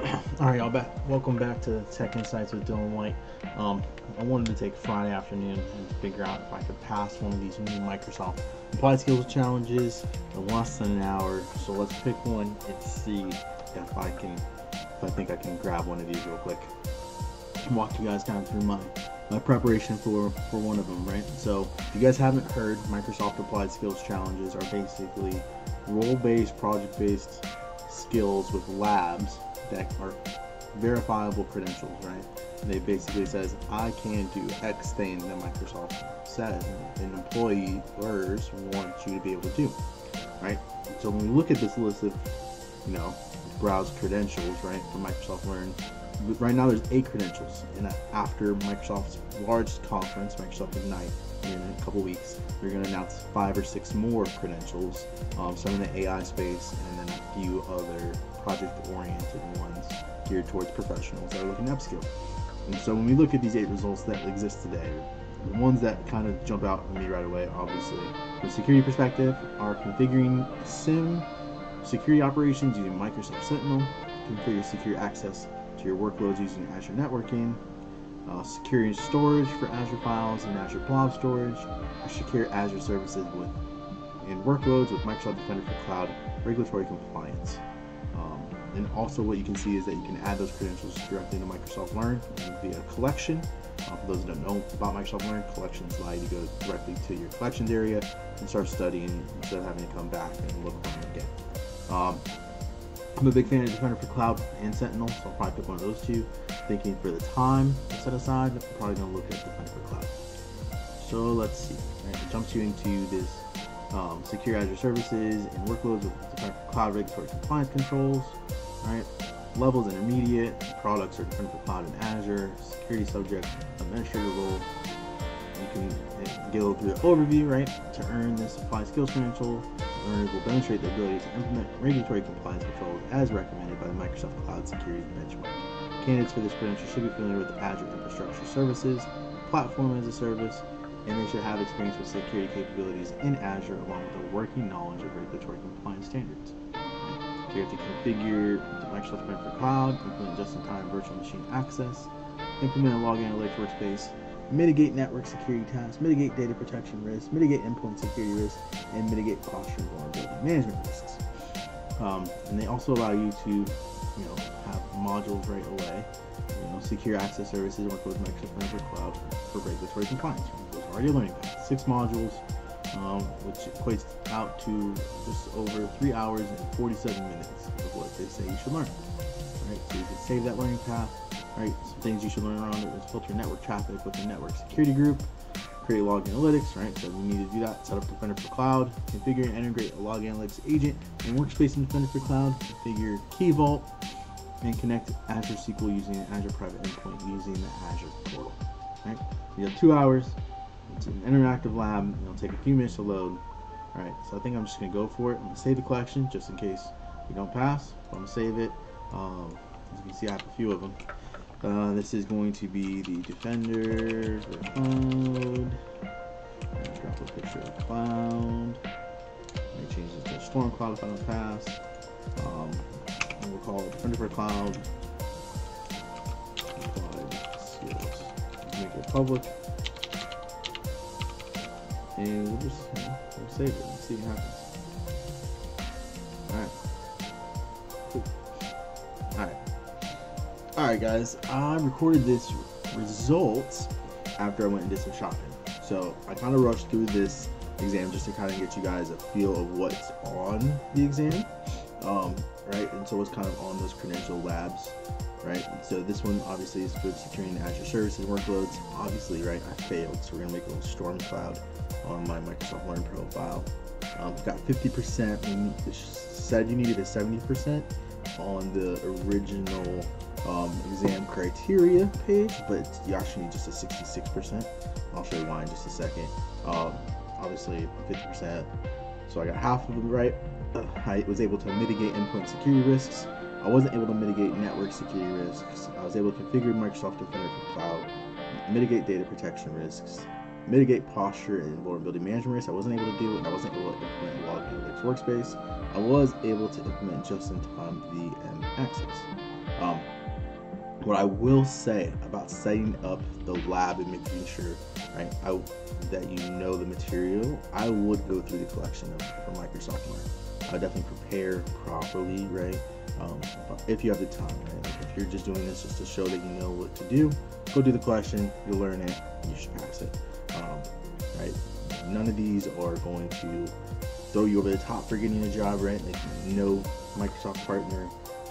All right, y'all back. Welcome back to Tech Insights with Dillon White. Um, I wanted to take Friday afternoon and figure out if I could pass one of these new Microsoft Applied Skills challenges in less than an hour. So let's pick one and see if I can, if I think I can grab one of these real quick. And walk you guys down through my my preparation for for one of them. Right. So if you guys haven't heard, Microsoft Applied Skills challenges are basically role-based, project-based skills with labs that are verifiable credentials, right? And they basically says I can do X thing that Microsoft says, and employers want you to be able to do, right? So when we look at this list of, you know, browse credentials, right, for Microsoft Learn, right now there's eight credentials, and after Microsoft's large conference, Microsoft Ignite, in a couple weeks, they're going to announce five or six more credentials, um, some in the AI space, and then a few other project-oriented ones geared towards professionals that are looking upskill. And so when we look at these eight results that exist today, the ones that kind of jump out at me right away, obviously, from a security perspective, are configuring SIEM, security operations using Microsoft Sentinel, configure secure access to your workloads using Azure Networking, uh, security storage for Azure Files and Azure Blob Storage, secure Azure services with and workloads with Microsoft Defender for Cloud regulatory compliance. And also what you can see is that you can add those credentials directly into Microsoft Learn via collection. Uh, for those that don't know about Microsoft Learn, collections allow you to go directly to your collections area and start studying instead of having to come back and look again. Um, I'm a big fan of Defender for Cloud and Sentinel, so I'll probably pick one of those two. Thinking for the time set aside, I'm probably going to look at Defender for Cloud. So let's see. Right, it jumps you into this um, secure Azure services and workloads with for Cloud regulatory compliance controls. Right, levels intermediate products are Defender for Cloud and Azure. Security subject administrator role. You can go through the overview, right, to earn this applied skills credential learners will demonstrate the ability to implement regulatory compliance controls as recommended by the Microsoft Cloud Security Benchmark. Candidates for this credential should be familiar with Azure Infrastructure Services, Platform as a Service, and they should have experience with security capabilities in Azure along with a working knowledge of regulatory compliance standards. So you have to configure Microsoft Defender for Cloud, implement just-in-time virtual machine access, implement a log analytics workspace, mitigate network security tasks, mitigate data protection risks, mitigate endpoint security risks, and mitigate posture vulnerability management risks. Um, and they also allow you to, you know, have modules right away. You know, secure access services work with Microsoft Azure Cloud for regulatory compliance. Are learning path. Six modules, um, which equates out to just over three hours and 47 minutes of what they say you should learn. Right, so you can save that learning path Right, some things you should learn around it is filter network traffic with the network security group, create log analytics, right? So we need to do that. Set up Defender for Cloud, configure and integrate a log analytics agent and workspace in Defender for Cloud, configure Key Vault, and connect Azure SQL using an Azure Private Endpoint using the Azure portal. Right? You have two hours. It's an interactive lab. It'll take a few minutes to load. All right, so I think I'm just gonna go for it. I'm gonna save the collection just in case you don't pass. I'm gonna save it. Um, as you can see, I have a few of them. Uh, this is going to be the Defender cloud. Drop a picture of cloud. Let me change this to Storm Cloud if I don't pass. Um, we'll call it Defender for Cloud. Make it public. And we'll just you know, we'll save it and see what happens. Alright guys, I recorded this results after I went and did some shopping. So I kind of rushed through this exam just to kind of get you guys a feel of what's on the exam. Um, right, and so what's kind of on those credential labs, right? So this one obviously is for securing Azure services workloads. Obviously, right, I failed, so we're gonna make a little storm cloud on my Microsoft Learn profile. Um, got 50%, and said you needed a 70% on the original um, exam criteria page, but you actually need just a 66%. I'll show you why in just a second. Um, obviously, 50%. So I got half of them right. I was able to mitigate endpoint security risks. I wasn't able to mitigate network security risks. I was able to configure Microsoft Defender for Cloud, mitigate data protection risks, mitigate posture and vulnerability management risks. I wasn't able to do it, I wasn't able to implement log analytics workspace. I was able to implement just-in-time VM access. Um, what I will say about setting up the lab and making sure, right, I, that you know the material, I would go through the collection of, from Microsoft Learn. I definitely prepare properly, right? Um, if you have the time, right? Like if you're just doing this just to show that you know what to do, go do the question, you'll learn it, you should pass it, um, right? None of these are going to throw you over the top for getting a job, right? Like no Microsoft partner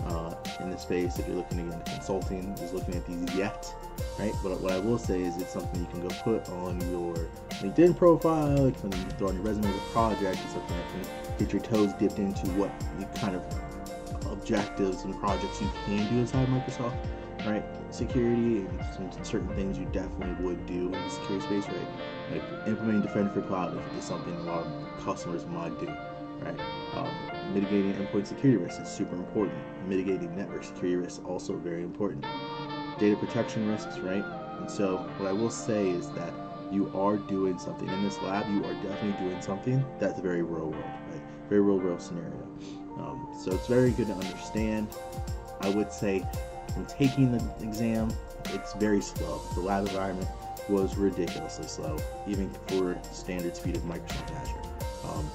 uh, in the space, if you're looking to get into consulting, is looking at these yet, right? But what I will say is it's something you can go put on your LinkedIn profile, it's something you can throw on your resume as a project, it's something that can get your toes dipped into what kind of objectives and projects you can do inside Microsoft, right? Security and certain things you definitely would do in the security space, right? Like implementing Defender for Cloud is something a lot of customers might do, right? Um, mitigating endpoint security risks is super important. Mitigating network security risks also very important. Data protection risks, right? And so what I will say is that you are doing something in this lab. You are definitely doing something that's a very real world, right? Very real world scenario. Um, so it's very good to understand. I would say from taking the exam, it's very slow. The lab environment was ridiculously slow, even for standard speed of Microsoft Azure. Um,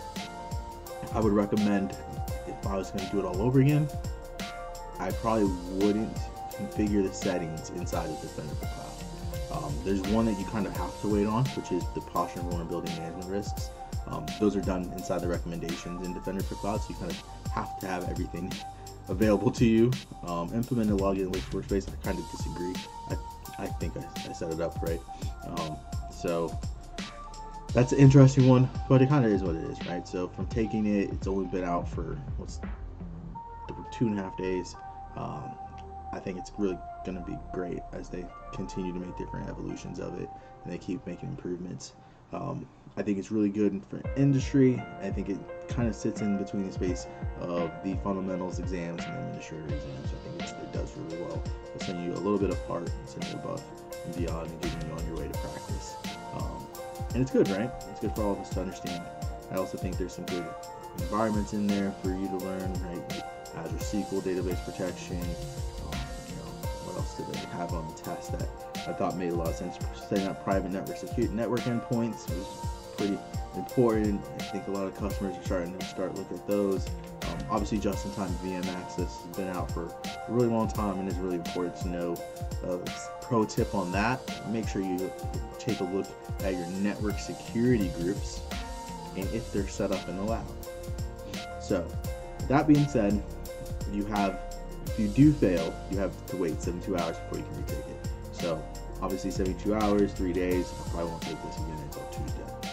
I would recommend if I was going to do it all over again, I probably wouldn't configure the settings inside of Defender for Cloud. Um, there's one that you kind of have to wait on, which is the posture and vulnerability management risks. Um, those are done inside the recommendations in Defender for Cloud, so you kind of have to have everything available to you. Um, implement a log analytics workspace, I kind of disagree. I, I think I, I set it up right. Um, so that's an interesting one, but it kind of is what it is, right? So from taking it, it's only been out for what's two and a half days. Um, I think it's really going to be great as they continue to make different evolutions of it and they keep making improvements. Um, I think it's really good for industry. I think it kind of sits in between the space of the fundamentals exams and the administrator exams. I think it does really well. It'll send you a little bit of apart and send you above and beyond and getting you on your way to practice. Um, and it's good, right? It's good for all of us to understand. I also think there's some good environments in there for you to learn, right? Azure SQL database protection. Um, what else did they have on the test that I thought made a lot of sense? Setting up private network security network endpoints pretty important. I think a lot of customers are starting to start looking at those. Um, obviously, just-in-time VM access has been out for a really long time, and it's really important to know. Uh, pro tip on that: make sure you take a look at your network security groups and if they're set up the lab. So, that being said, you have if you do fail, you have to wait 72 hours before you can retake it. So, obviously, 72 hours, three days. I probably won't take this again until Tuesday.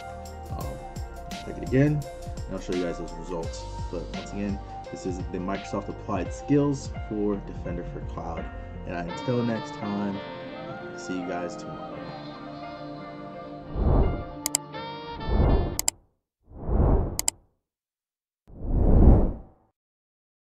Take it again, and I'll show you guys those results. But once again, this is the Microsoft Applied Skills for Defender for Cloud. And until next time, see you guys tomorrow.